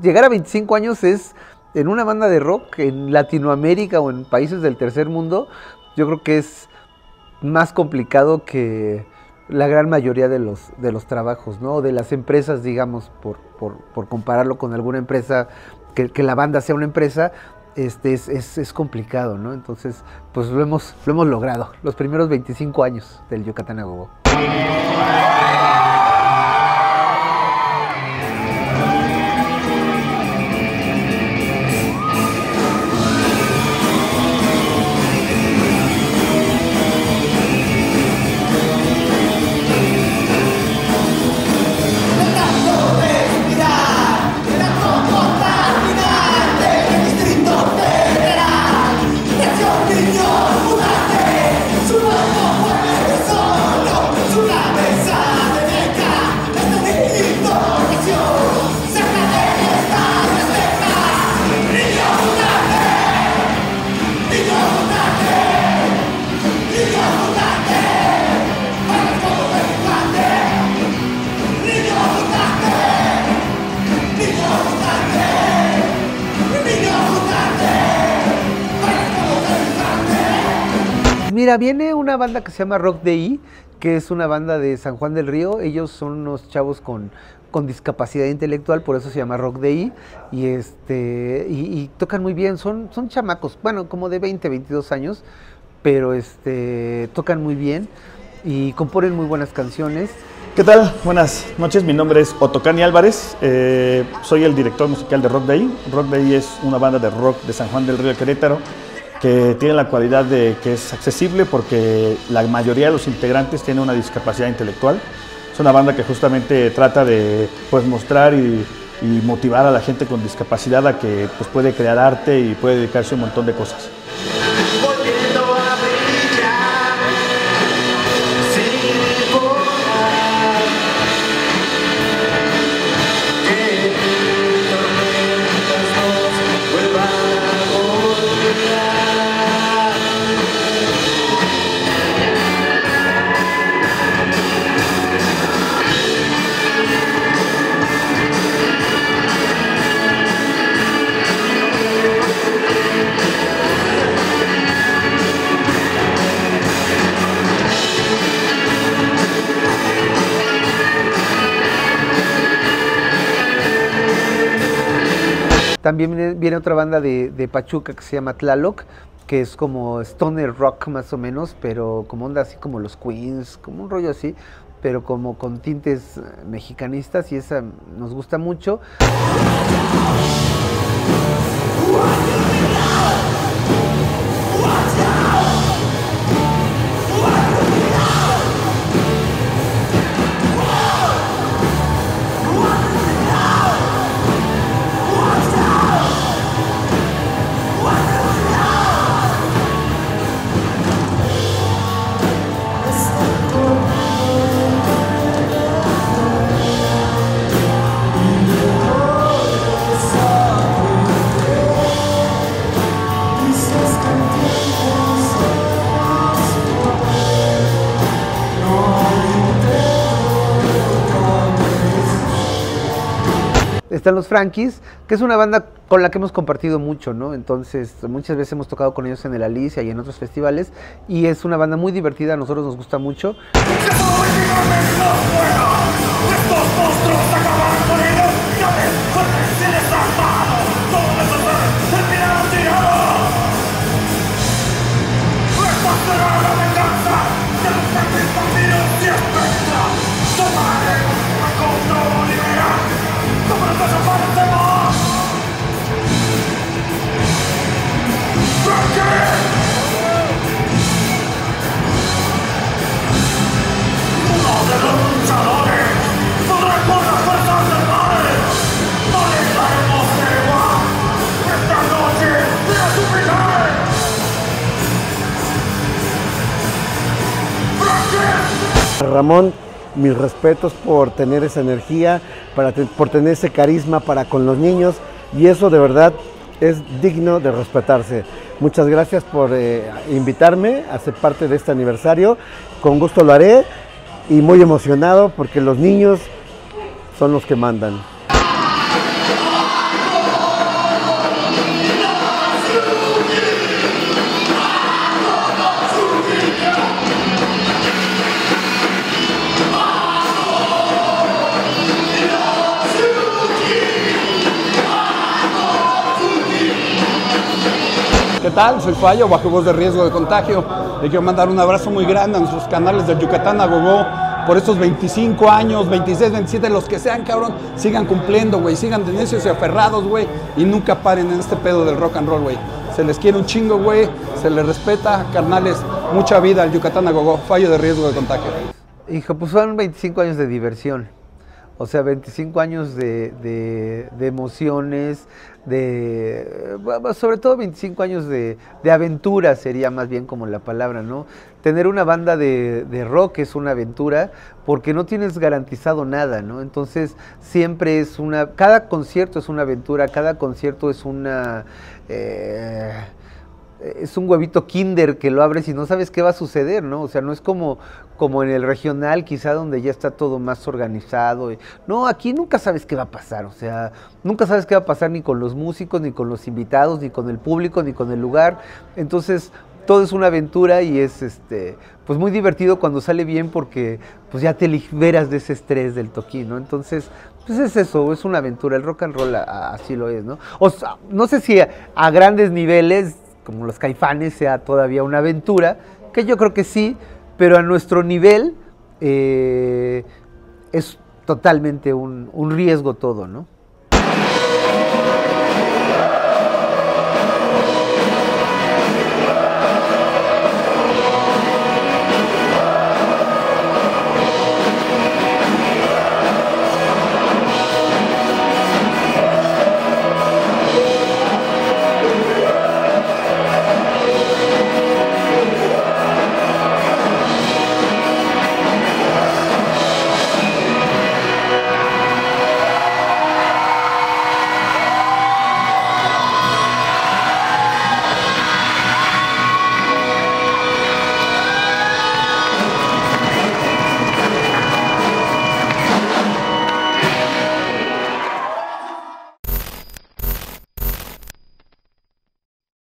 Llegar a 25 años es, en una banda de rock, en Latinoamérica o en países del tercer mundo, yo creo que es más complicado que la gran mayoría de los, de los trabajos, ¿no? De las empresas, digamos, por, por, compararlo con alguna empresa, que, que, la banda sea una empresa, este, es, es, complicado, ¿no? Entonces, pues lo hemos, lo hemos logrado, los primeros 25 años del Yucatán Agogo. Viene una banda que se llama Rock DI, que es una banda de San Juan del Río. Ellos son unos chavos con, con discapacidad intelectual, por eso se llama Rock DI. Y, este, y, tocan muy bien, son, son chamacos, bueno, como de 20, 22 años, pero este, tocan muy bien y componen muy buenas canciones. ¿Qué tal? Buenas noches, mi nombre es Otocani Álvarez, eh, soy el director musical de Rock Day. Rock Day es una banda de rock de San Juan del Río Querétaro que tiene la cualidad de que es accesible porque la mayoría de los integrantes tienen una discapacidad intelectual. Es una banda que justamente trata de pues, mostrar y, motivar a la gente con discapacidad a que pues, puede crear arte y puede dedicarse a un montón de cosas. También viene, otra banda de, Pachuca que se llama Tlaloc, que es como stoner rock más o menos, pero como onda así como los Queens, como un rollo así, pero como con tintes mexicanistas y esa nos gusta mucho. Están los Frankies, que es una banda con la que hemos compartido mucho, ¿no? Entonces, muchas veces hemos tocado con ellos en el Alicia y en otros festivales, y es una banda muy divertida, a nosotros nos gusta mucho. Ramón, mis respetos por tener esa energía, para por tener ese carisma para con los niños y eso de verdad es digno de respetarse. Muchas gracias por eh, invitarme a ser parte de este aniversario. Con gusto lo haré y muy emocionado porque los niños son los que mandan. Tal? Soy Fallo, bajo voz de riesgo de contagio. Le quiero mandar un abrazo muy grande a nuestros canales del Yucatán a Gogó por estos 25 años, 26, 27, los que sean, cabrón, sigan cumpliendo, güey, sigan de y aferrados, güey, y nunca paren en este pedo del rock and roll, güey. Se les quiere un chingo, güey, se les respeta, carnales, mucha vida al Yucatán a Gogó, fallo de riesgo de contagio. Hijo, pues fueron 25 años de diversión. O sea, 25 años de, de, emociones, de, sobre todo 25 años de, de, aventura sería más bien como la palabra, ¿no? Tener una banda de, de, rock es una aventura porque no tienes garantizado nada, ¿no? Entonces siempre es una, cada concierto es una aventura, cada concierto es una... Eh, es un huevito kinder que lo abres y no sabes qué va a suceder, ¿no? O sea, no es como, como en el regional, quizá donde ya está todo más organizado. No, aquí nunca sabes qué va a pasar, o sea, nunca sabes qué va a pasar ni con los músicos, ni con los invitados, ni con el público, ni con el lugar. Entonces, todo es una aventura y es este pues muy divertido cuando sale bien porque pues ya te liberas de ese estrés del toquín, ¿no? Entonces, pues es eso, es una aventura, el rock and roll así lo es, ¿no? O sea, no sé si a, a grandes niveles como los caifanes sea todavía una aventura, que yo creo que sí, pero a nuestro nivel eh, es totalmente un, un riesgo todo, ¿no?